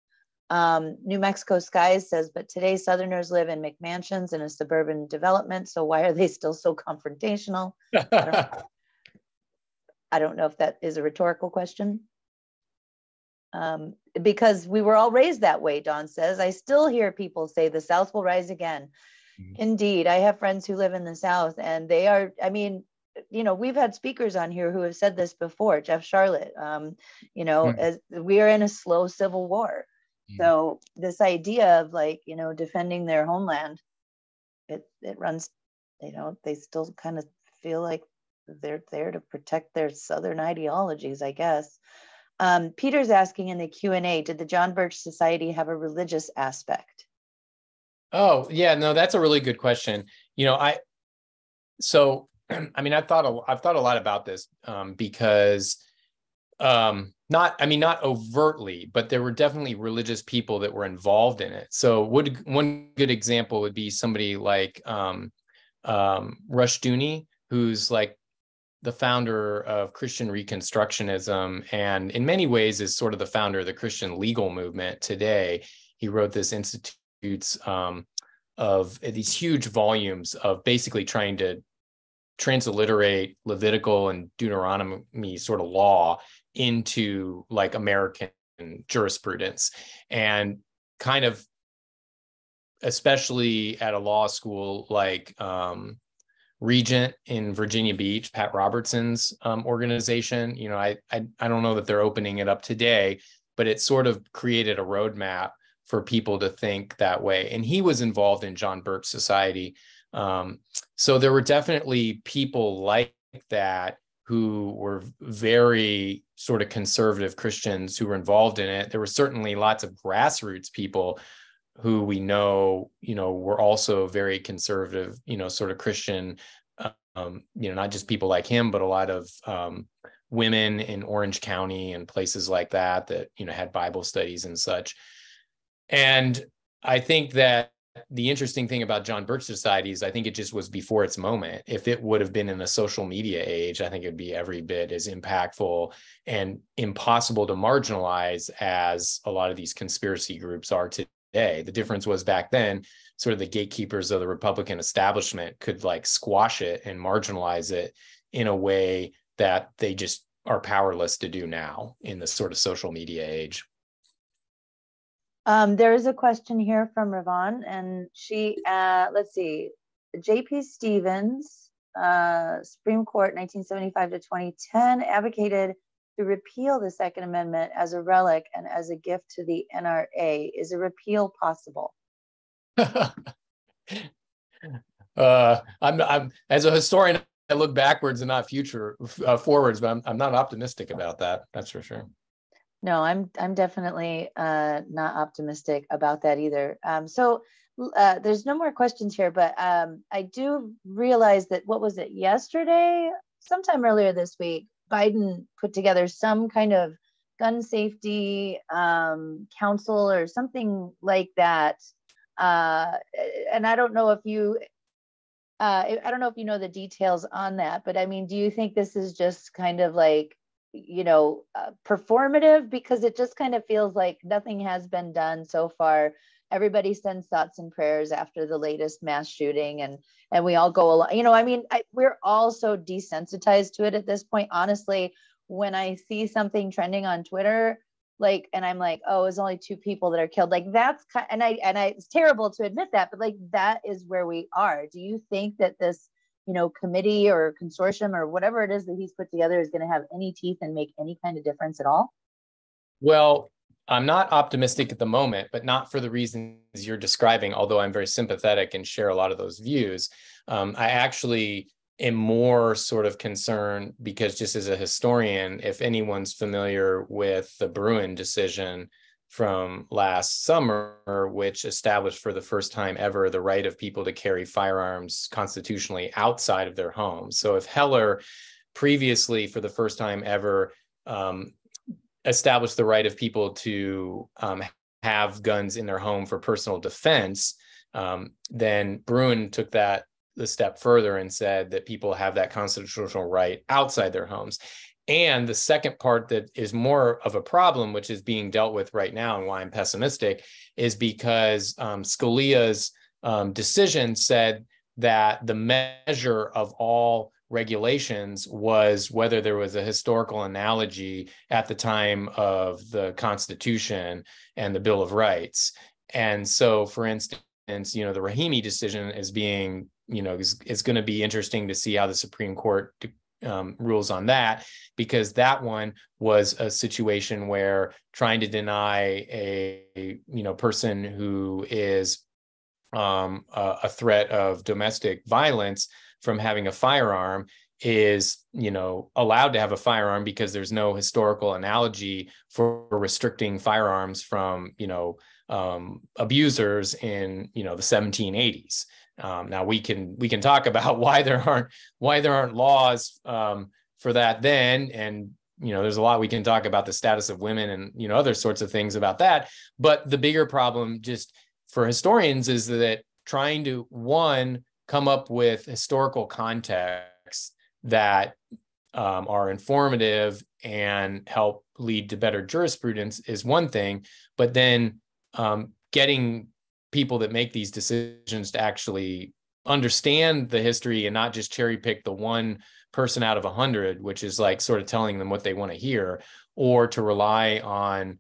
Um, New Mexico Skies says, but today Southerners live in McMansions in a suburban development. So why are they still so confrontational? [LAUGHS] I don't, I don't know if that is a rhetorical question. Um, because we were all raised that way, Don says. I still hear people say the South will rise again. Mm-hmm. Indeed, I have friends who live in the South, and they are, I mean, you know, we've had speakers on here who have said this before, Jeff Sharlet. Um, you know, mm-hmm. as we are in a slow civil war. Mm. So this idea of like, you know, defending their homeland, it it runs, you know, they still kind of feel like they're there to protect their southern ideologies, I guess. Um, Peter's asking in the Q&A, did the John Birch Society have a religious aspect? Oh, yeah, no, that's a really good question. You know, I so [CLEARS THROAT] I mean, I've thought a, I've thought a lot about this um, because um, not i mean not overtly but there were definitely religious people that were involved in it so would one good example would be somebody like um, um, Rushdoony, who's like the founder of Christian Reconstructionism, and in many ways is sort of the founder of the Christian legal movement today. He wrote this institutes um, of these huge volumes of basically trying to transliterate Levitical and Deuteronomy sort of law into like American jurisprudence and kind of especially at a law school like um, Regent in Virginia Beach, Pat Robertson's um, organization. You know, I, I I don't know that they're opening it up today, but it sort of created a roadmap for people to think that way. And he was involved in John Birch Society. Um, so there were definitely people like that who were very sort of conservative Christians who were involved in it. There were certainly lots of grassroots people who we know, you know, were also very conservative, you know, sort of Christian, um, you know, not just people like him, but a lot of um, women in Orange County and places like that that you know had Bible studies and such. And I think that the interesting thing about John Birch Society is I think it just was before its moment. If it would have been in the social media age, I think it'd be every bit as impactful and impossible to marginalize as a lot of these conspiracy groups are today. The difference was back then, sort of the gatekeepers of the Republican establishment could like squash it and marginalize it in a way that they just are powerless to do now in the sort of social media age. Um, there is a question here from Ravon, and she, uh, let's see, J.P. Stevens, uh, Supreme Court, 1975 to 2010, advocated to repeal the Second Amendment as a relic and as a gift to the NRA. Is a repeal possible? [LAUGHS] uh, I'm, I'm, as a historian, I look backwards and not future uh, forwards, but I'm, I'm not optimistic about that. That's for sure. No, I'm I'm definitely uh, not optimistic about that either. Um, so uh, there's no more questions here, but um, I do realize that what was it yesterday, sometime earlier this week, Biden put together some kind of gun safety um, council or something like that. Uh, and I don't know if you, uh, I don't know if you know the details on that, but I mean, do you think this is just kind of like you know uh, performative because it just kind of feels like nothing has been done so far everybody sends thoughts and prayers after the latest mass shooting and and we all go along you know i mean I, we're all so desensitized to it at this point. Honestly when i see something trending on twitter like and i'm like oh it's only two people that are killed like that's and i and i it's terrible to admit that but like that is where we are. Do you think that this you know committee or consortium or whatever it is that he's put together is going to have any teeth and make any kind of difference at all? Well i'm not optimistic at the moment but not for the reasons you're describing although i'm very sympathetic and share a lot of those views um, i actually am more sort of concerned because just as a historian if anyone's familiar with the bruen decision from last summer, which established for the first time ever the right of people to carry firearms constitutionally outside of their homes. So if Heller previously, for the first time ever, um, established the right of people to um, have guns in their home for personal defense, um, then Bruen took that the step further and said that people have that constitutional right outside their homes. And the second part that is more of a problem, which is being dealt with right now, and why I'm pessimistic, is because um, Scalia's um, decision said that the measure of all regulations was whether there was a historical analogy at the time of the Constitution and the Bill of Rights. And so, for instance, you know, the Rahimi decision is being, you know, is, is going to be interesting to see how the Supreme Court um, rules on that because that one was a situation where trying to deny a, you know person who is um, a, a threat of domestic violence from having a firearm is you know allowed to have a firearm because there's no historical analogy for restricting firearms from you know um, abusers in you know the 1780s um, now we can we can talk about [LAUGHS] why there aren't why there aren't laws um, for that then, and you know there's a lot we can talk about the status of women and you know other sorts of things about that. But the bigger problem, just for historians, is that trying to one come up with historical contexts that um, are informative and help lead to better jurisprudence is one thing, but then um, getting people that make these decisions to actually understand the history and not just cherry pick the one person out of a hundred, which is like sort of telling them what they want to hear, or to rely on,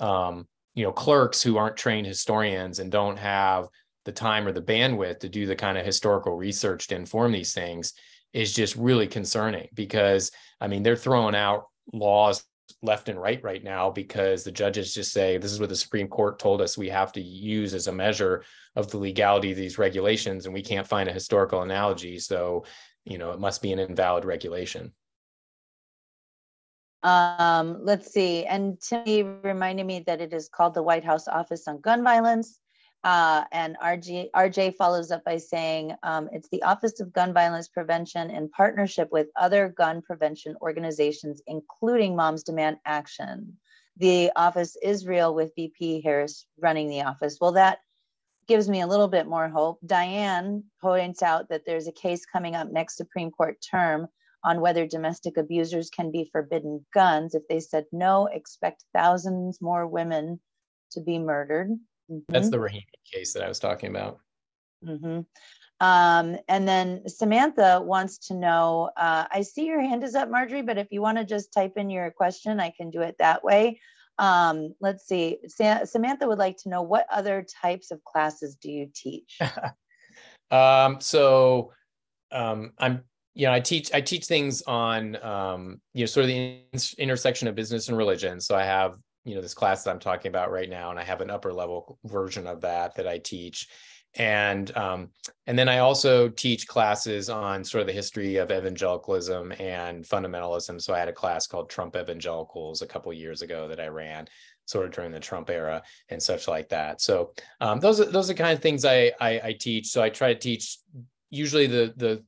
um, you know, clerks who aren't trained historians and don't have the time or the bandwidth to do the kind of historical research to inform these things is just really concerning because I mean they're throwing out laws left and right right now because the judges just say this is what the Supreme Court told us we have to use as a measure of the legality of these regulations, and we can't find a historical analogy. So, you know, it must be an invalid regulation. Um, let's see. And Timmy reminded me that it is called the White House Office on Gun Violence. Uh, and RJ, RJ follows up by saying um, it's the Office of Gun Violence Prevention in partnership with other gun prevention organizations, including Moms Demand Action. The office is real with VP Harris running the office. Well, that gives me a little bit more hope. Diane points out that there's a case coming up next Supreme Court term on whether domestic abusers can be forbidden guns. If they said no, expect thousands more women to be murdered. Mm-hmm. That's the Rahimi case that I was talking about. Mm-hmm. Um, and then Samantha wants to know, uh, I see your hand is up, Marjorie, but if you want to just type in your question, I can do it that way. Um, let's see, Sa- Samantha would like to know what other types of classes do you teach? [LAUGHS] um, so um, I'm, you know, I teach, I teach things on, um, you know, sort of the in- intersection of business and religion. So I have you know this class that i'm talking about right now and i have an upper level version of that that i teach. And um, and then i also teach classes on sort of the history of evangelicalism and fundamentalism. So i had a class called trump evangelicals a couple years ago that i ran sort of during the trump era and such like that. So um, those are those are kind of things I, I i teach. So i try to teach usually the the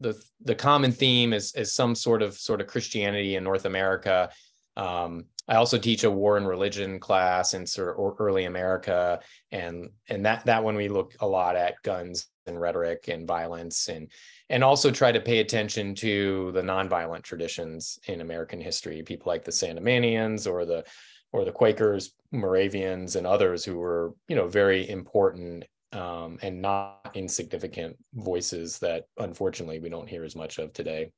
the the common theme is is some sort of sort of christianity in north america um, I also teach a war and religion class in sort of early America, and and that that one we look a lot at guns and rhetoric and violence, and and also try to pay attention to the nonviolent traditions in American history, people like the Sandemanians or the or the Quakers, Moravians, and others who were you know very important um, and not insignificant voices that unfortunately we don't hear as much of today.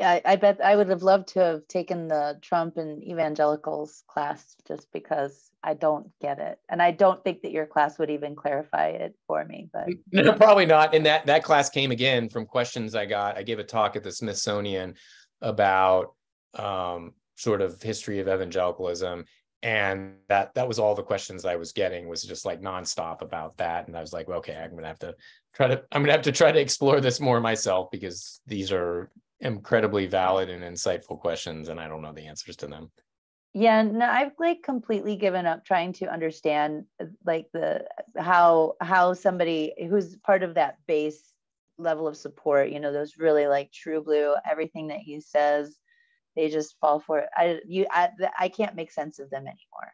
I, I bet I would have loved to have taken the Trump and evangelicals class just because I don't get it. And I don't think that your class would even clarify it for me. But [LAUGHS] no, probably not. And that that class came again from questions I got. I gave a talk at the Smithsonian about um, sort of history of evangelicalism. And that that was all the questions I was getting was just like nonstop about that. And I was like, well, okay, I'm gonna have to try to I'm gonna have to try to explore this more myself because these are incredibly valid and insightful questions and i don't know the answers to them. Yeah no i've like completely given up trying to understand uh, like the how how somebody who's part of that base level of support you know those really like true blue everything that he says they just fall for it. I you i, I can't make sense of them anymore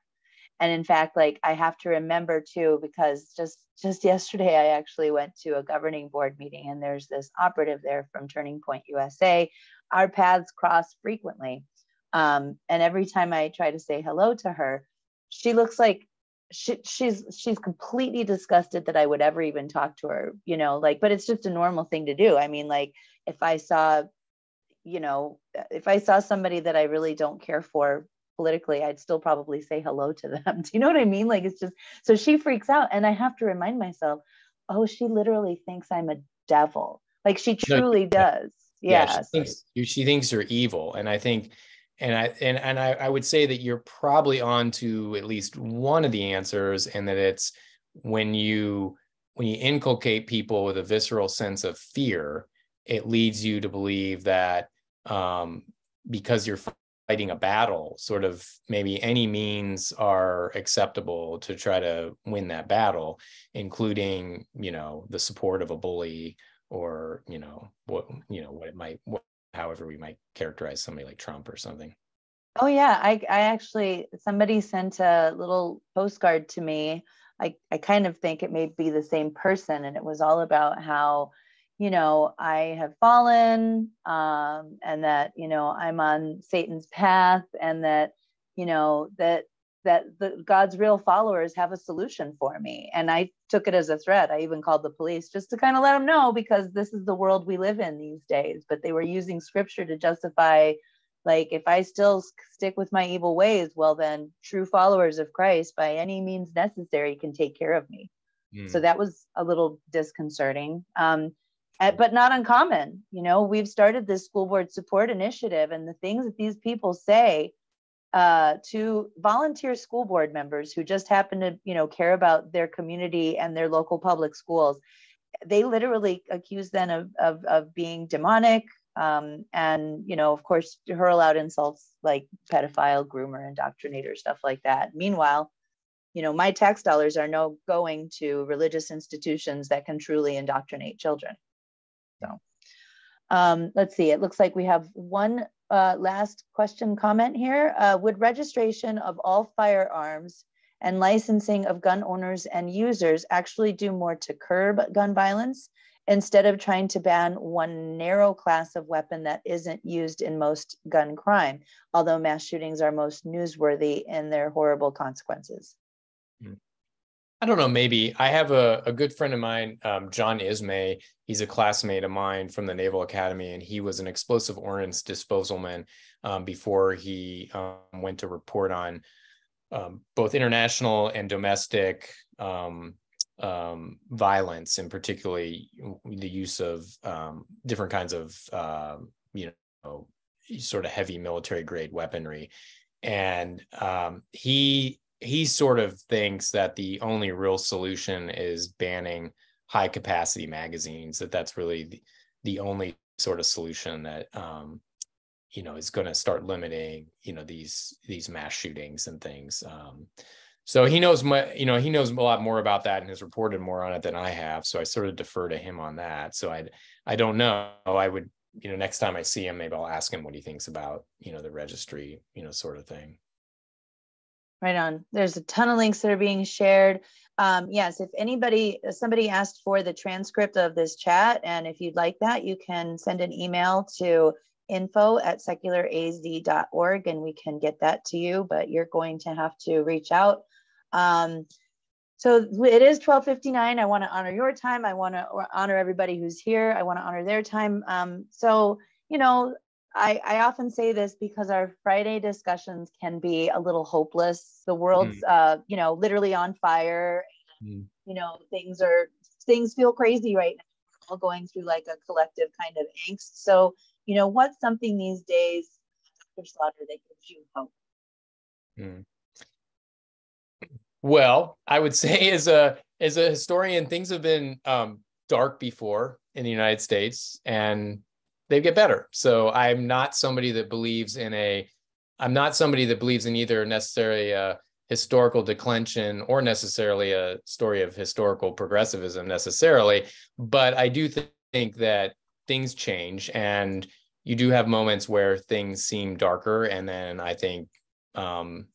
and in fact like i have to remember too because just just yesterday i actually went to a governing board meeting and there's this operative there from turning point usa our paths cross frequently. Um, and every time i try to say hello to her she looks like she, she's she's completely disgusted that i would ever even talk to her you know like but it's just a normal thing to do. I mean like if i saw you know if i saw somebody that i really don't care for politically, I'd still probably say hello to them. [LAUGHS] Do you know what I mean? Like it's just so she freaks out. And I have to remind myself, oh, she literally thinks I'm a devil. Like she truly no, does. Yeah. yeah she, thinks, she thinks you're evil. And I think and I and and I, I would say that you're probably on to at least one of the answers, and that it's when you when you inculcate people with a visceral sense of fear, it leads you to believe that um, because you're fighting a battle, sort of maybe any means are acceptable to try to win that battle, including, you know, the support of a bully or, you know, what, you know, what it might, what, however we might characterize somebody like Trump or something. Oh yeah, I I actually somebody sent a little postcard to me. I I kind of think it may be the same person, and it was all about how you know, I have fallen um, and that, you know, I'm on Satan's path and that, you know, that that the God's real followers have a solution for me. And I took it as a threat. I even called the police just to kind of let them know because this is the world we live in these days. But they were using scripture to justify, like, if I still stick with my evil ways, well, then true followers of Christ, by any means necessary, can take care of me. Mm. So that was a little disconcerting. Um, but not uncommon. You know, we've started this school board support initiative, and the things that these people say uh, to volunteer school board members who just happen to, you know, care about their community and their local public schools, they literally accuse them of, of, of being demonic. Um, and, you know, of course, hurl out insults like pedophile, groomer, indoctrinator, stuff like that. Meanwhile, you know, my tax dollars are no going to religious institutions that can truly indoctrinate children. So um, let's see, it looks like we have one uh, last question comment here. Uh, would registration of all firearms and licensing of gun owners and users actually do more to curb gun violence instead of trying to ban one narrow class of weapon that isn't used in most gun crime, although mass shootings are most newsworthy in their horrible consequences? Hmm. I don't know, maybe. I have a, a good friend of mine, um, John Ismay. He's a classmate of mine from the Naval Academy, and he was an explosive ordnance disposalman um, before he um, went to report on um, both international and domestic um, um, violence, and particularly the use of different kinds of uh, you know sort of heavy military grade weaponry, and he he sort of thinks that the only real solution is banning high capacity magazines. That that's really the, the only sort of solution that um, you know is going to start limiting you know these these mass shootings and things. Um, so he knows my, you know, he knows a lot more about that and has reported more on it than I have. So I sort of defer to him on that. So I, I don't know. I would, you know, next time I see him, maybe I'll ask him what he thinks about, you know, the registry, you know, sort of thing. Right on. There's a ton of links that are being shared. Um, yes, if anybody, somebody asked for the transcript of this chat, and if you'd like that, you can send an email to info at secularaz.org and we can get that to you, but you're going to have to reach out um, so it is 1259. I want to honor your time. I want to honor everybody who's here. I want to honor their time. Um, so, you know, I, I often say this because our Friday discussions can be a little hopeless. The world's, mm. uh, you know, literally on fire. Mm. You know, things are, things feel crazy right now. We're all going through like a collective kind of angst. So, you know, what's something these days, Dr. Slaughter, that gives you hope? Mm. Well, I would [LAUGHS] say as a as a historian, things have been um, dark before in the United States, and they get better. So I'm not somebody that believes in a. I'm not somebody that believes in either necessarily a historical declension or necessarily a story of historical progressivism necessarily, but I do th- think that things change and you do have moments where things seem darker, and then I think um,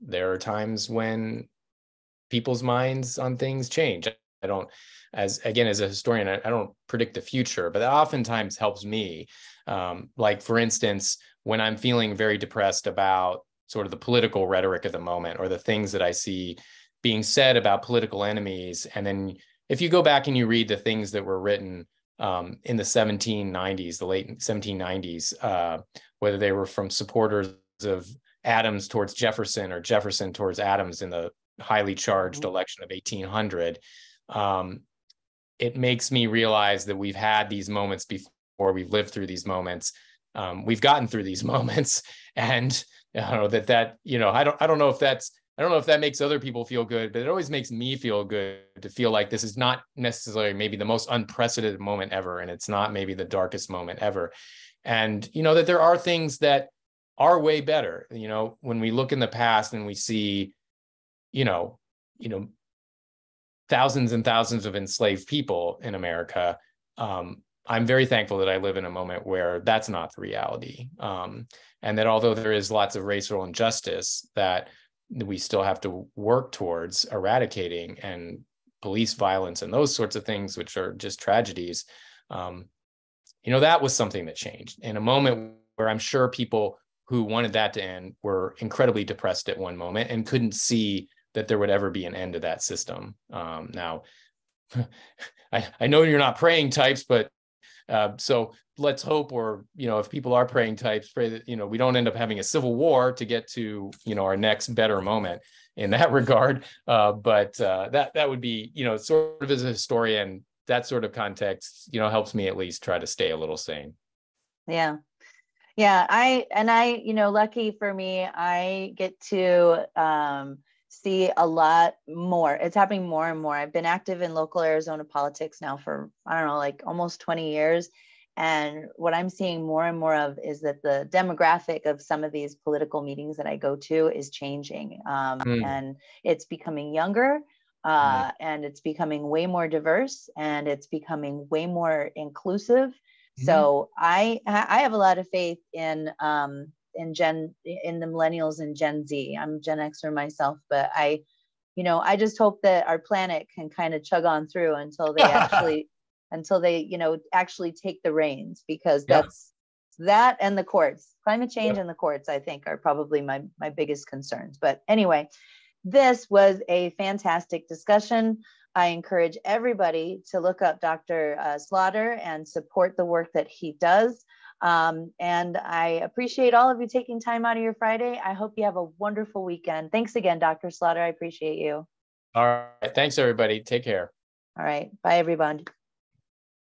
there are times when people's minds on things change. I don't, as again, as a historian, I, I don't predict the future, but that oftentimes helps me. Um, like, for instance, when I'm feeling very depressed about sort of the political rhetoric of the moment or the things that I see being said about political enemies. And then if you go back and you read the things that were written um, in the 1790s, the late 1790s, uh, whether they were from supporters of Adams towards Jefferson or Jefferson towards Adams in the highly charged mm-hmm. election of 1800 um, it makes me realize that we've had these moments before we've lived through these moments um, we've gotten through these [LAUGHS] moments and you know that that you know i don't i don't know if that's i don't know if that makes other people feel good but it always makes me feel good to feel like this is not necessarily maybe the most unprecedented moment ever and it's not maybe the darkest moment ever. And you know that there are things that are way better you know when we look in the past and we see you know, you know, thousands and thousands of enslaved people in America. Um, I'm very thankful that I live in a moment where that's not the reality. Um, and that although there is lots of racial injustice that we still have to work towards eradicating and police violence and those sorts of things, which are just tragedies, um, you know, that was something that changed in a moment where I'm sure people who wanted that to end were incredibly depressed at one moment and couldn't see that there would ever be an end to that system. Um, now, [LAUGHS] I, I know you're not praying types, but uh, so let's hope, or you know, if people are praying types, pray that you know we don't end up having a civil war to get to you know our next better moment in that [LAUGHS] regard. Uh, but uh, that that would be you know sort of as a historian, that sort of context you know helps me at least try to stay a little sane. Yeah, yeah. I and I you know lucky for me, I get to. Um, see a lot more. It's happening more and more. I've been active in local Arizona politics now for, I don't know, like almost 20 years. And what I'm seeing more and more of is that the demographic of some of these political meetings that I go to is changing. Um, mm. And it's becoming younger uh, right. and it's becoming way more diverse and it's becoming way more inclusive. Mm-hmm. So I I have a lot of faith in um, in Gen in the millennials and Gen Z. I'm Gen Xer myself, but I, you know, I just hope that our planet can kind of chug on through until they [LAUGHS] actually until they you know actually take the reins because yeah. that's that and the courts climate change yeah. and the courts i think are probably my my biggest concerns but anyway this was a fantastic discussion i encourage everybody to look up dr uh, slaughter and support the work that he does um, and i appreciate all of you taking time out of your friday. I hope you have a wonderful weekend. Thanks again dr slaughter. I appreciate you. All right. Thanks everybody. Take care. All right. Bye everyone